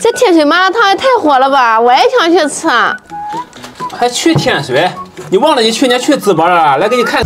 这天水麻辣烫也太火了吧我也想去吃还去天水你忘了你去年去淄博了来给你看。